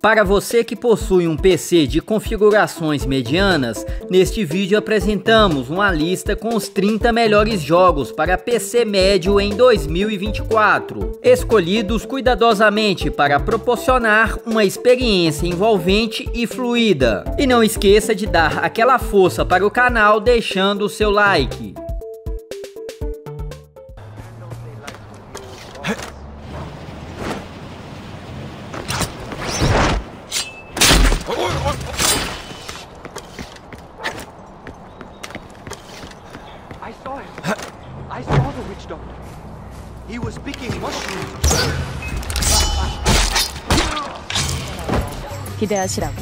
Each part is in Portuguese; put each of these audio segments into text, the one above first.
Para você que possui um PC de configurações medianas, neste vídeo apresentamos uma lista com os 30 melhores jogos para PC médio em 2024, escolhidos cuidadosamente para proporcionar uma experiência envolvente e fluida. E não esqueça de dar aquela força para o canal deixando o seu like. stop. He was picking mushrooms. 기대하시라고.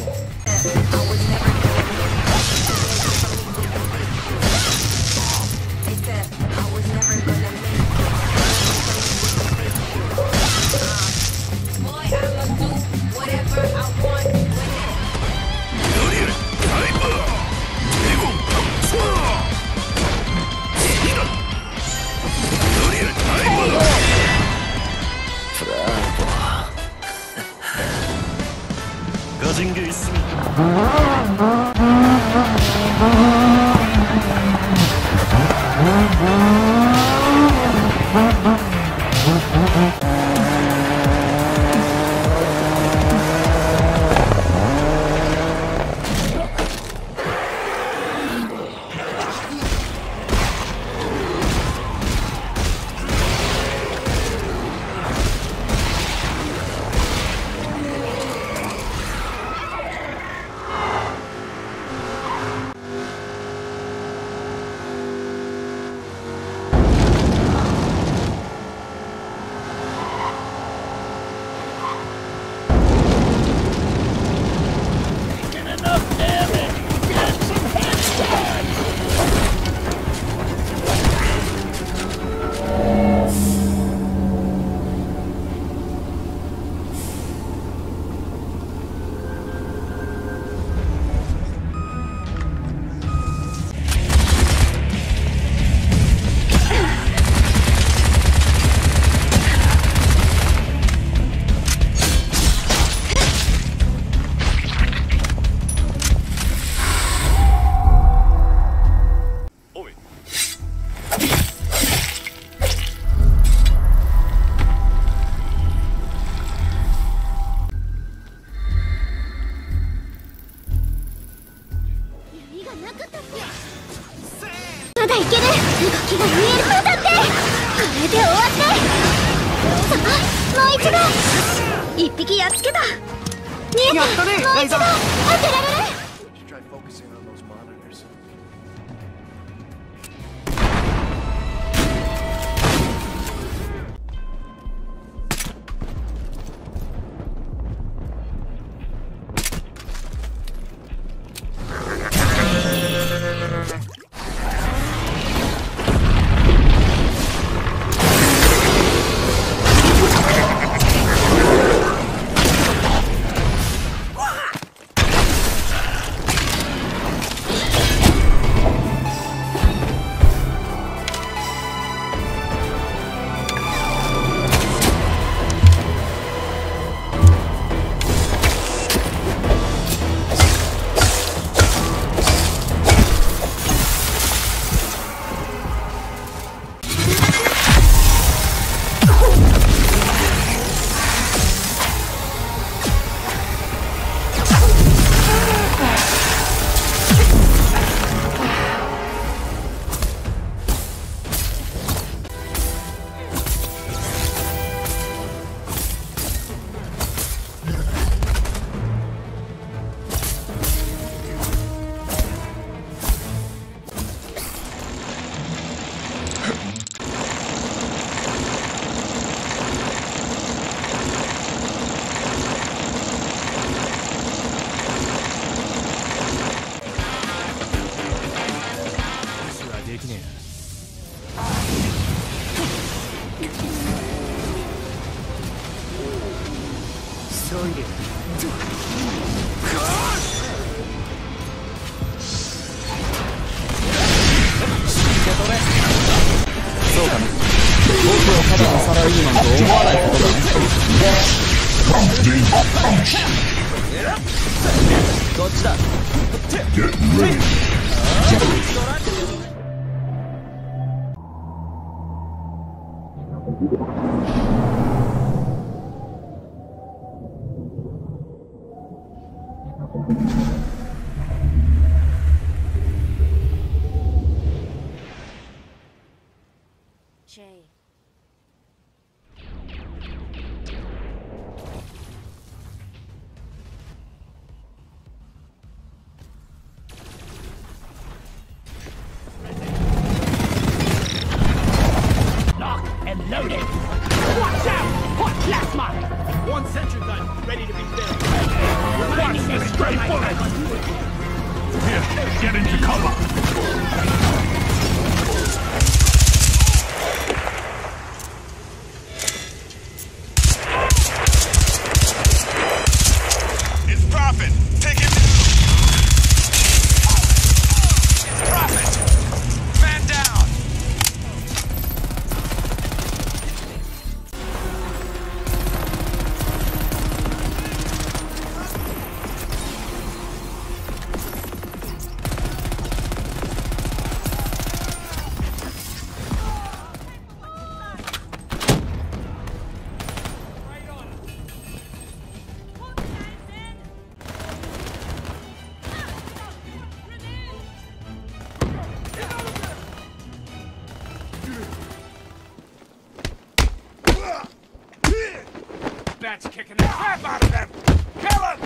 がいける。動きが見えるのだって。これで終わってさあもう一度。一匹やっつけた。見えたもう一度。当てられる急いでそうだね僕をただのサラリーマンと思わないことだねこっちだ Get ready. Get ready. Get into cover! That's kicking the crap out of them! Kill him!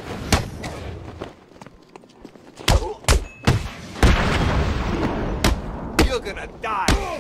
You're gonna die!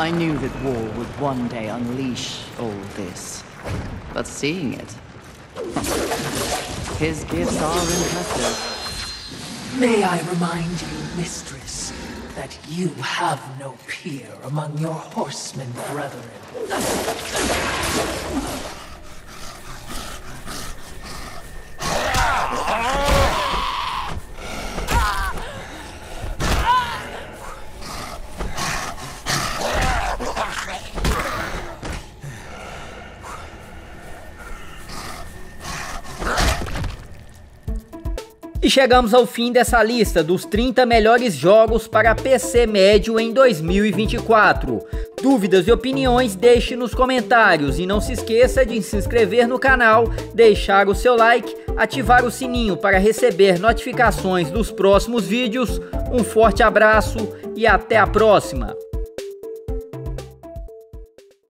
I knew that war would one day unleash all this. But seeing it, his gifts are impressive. May I remind you, mistress, that you have no peer among your horsemen brethren. Chegamos ao fim dessa lista dos 30 melhores jogos para PC médio em 2024. Dúvidas e opiniões deixe nos comentários e não se esqueça de se inscrever no canal, deixar o seu like, ativar o sininho para receber notificações dos próximos vídeos. Um forte abraço e até a próxima!